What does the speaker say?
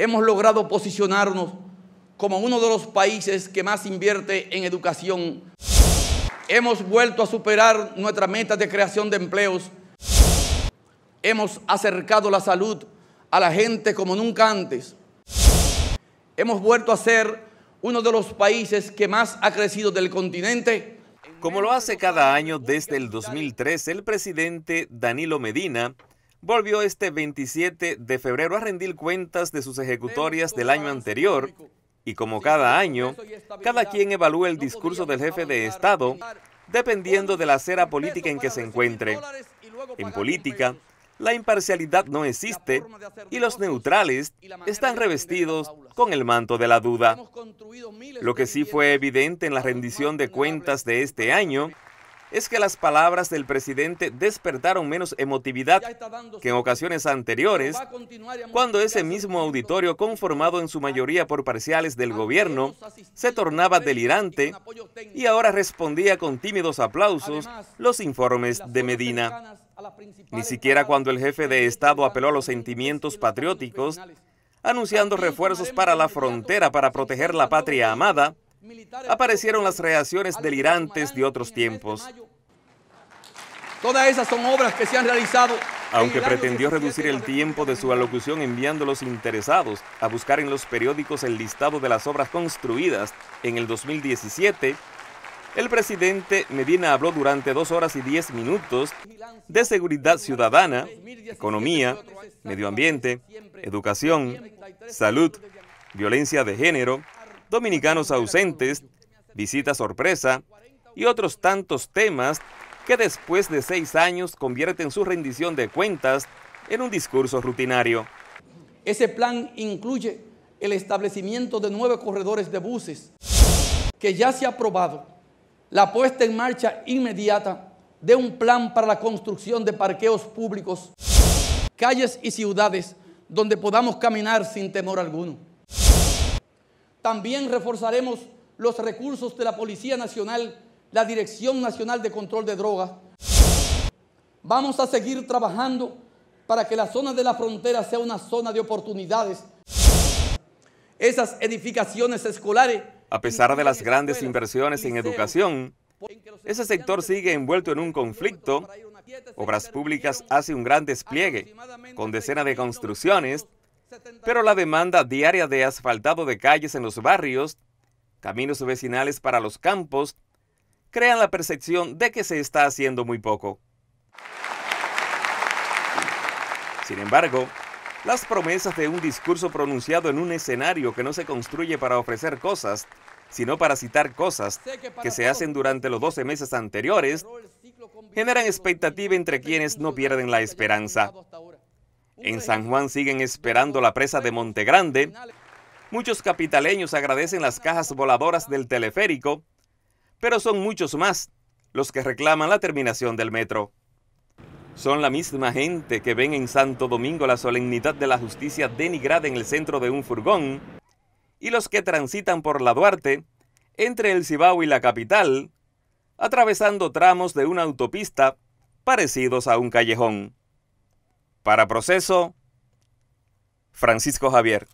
hemos logrado posicionarnos como uno de los países que más invierte en educación. Hemos vuelto a superar nuestra meta de creación de empleos. Hemos acercado la salud a la gente como nunca antes. Hemos vuelto a ser uno de los países que más ha crecido del continente. Como lo hace cada año desde el 2003, el presidente Danilo Medina volvió este 27 de febrero a rendir cuentas de sus ejecutorias del año anterior y como cada año, cada quien evalúa el discurso del jefe de Estado dependiendo de la acera política en que se encuentre. En política, la imparcialidad no existe y los neutrales están revestidos con el manto de la duda. Lo que sí fue evidente en la rendición de cuentas de este año es que las palabras del presidente despertaron menos emotividad que en ocasiones anteriores, cuando ese mismo auditorio, conformado en su mayoría por parciales del gobierno, se tornaba delirante y ahora respondía con tímidos aplausos los informes de Medina. Ni siquiera cuando el jefe de Estado apeló a los sentimientos patrióticos, anunciando refuerzos para la frontera para proteger la patria amada, aparecieron las reacciones delirantes de otros tiempos. Todas esas son obras que se han realizado. Aunque pretendió reducir el tiempo de su alocución enviando a los interesados a buscar en los periódicos el listado de las obras construidas en el 2017, el presidente Medina habló durante dos horas y diez minutos de seguridad ciudadana, economía, medio ambiente, educación, salud, violencia de género, dominicanos ausentes, visita sorpresa y otros tantos temas que después de seis años convierten su rendición de cuentas en un discurso rutinario. Ese plan incluye el establecimiento de nueve corredores de buses que ya se ha aprobado, la puesta en marcha inmediata de un plan para la construcción de parqueos públicos, calles y ciudades donde podamos caminar sin temor alguno. También reforzaremos los recursos de la Policía Nacional, la Dirección Nacional de Control de Drogas. Vamos a seguir trabajando para que la zona de la frontera sea una zona de oportunidades. Esas edificaciones escolares... A pesar de las grandes inversiones en educación, ese sector sigue envuelto en un conflicto. Obras Públicas hace un gran despliegue, con decenas de construcciones, pero la demanda diaria de asfaltado de calles en los barrios, caminos vecinales para los campos, crean la percepción de que se está haciendo muy poco. Sin embargo, las promesas de un discurso pronunciado en un escenario que no se construye para ofrecer cosas, sino para citar cosas que se hacen durante los 12 meses anteriores, generan expectativa entre quienes no pierden la esperanza. En San Juan siguen esperando la presa de Monte Grande. Muchos capitaleños agradecen las cajas voladoras del teleférico, pero son muchos más los que reclaman la terminación del metro. Son la misma gente que ven en Santo Domingo la solemnidad de la justicia denigrada en el centro de un furgón y los que transitan por la Duarte entre el Cibao y la capital, atravesando tramos de una autopista parecidos a un callejón. Para proceso, Francisco Javier.